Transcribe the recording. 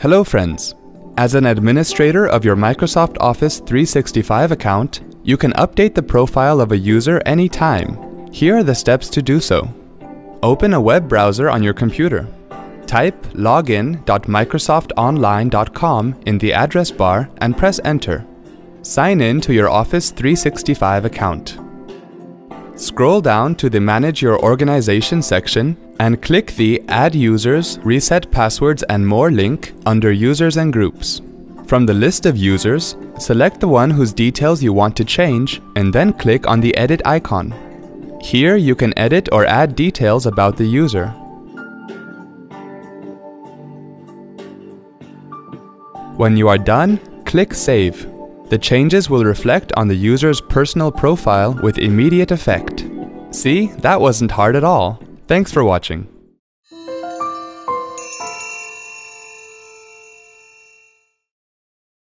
Hello friends! As an administrator of your Microsoft Office 365 account, you can update the profile of a user anytime. Here are the steps to do so. Open a web browser on your computer. Type login.microsoftonline.com in the address bar and press enter. Sign in to your Office 365 account. Scroll down to the Manage Your Organization section and click the Add Users, Reset Passwords and More link under Users and Groups. From the list of users, select the one whose details you want to change and then click on the Edit icon. Here you can edit or add details about the user. When you are done, click Save. The changes will reflect on the user's personal profile with immediate effect. See, that wasn't hard at all. Thanks for watching.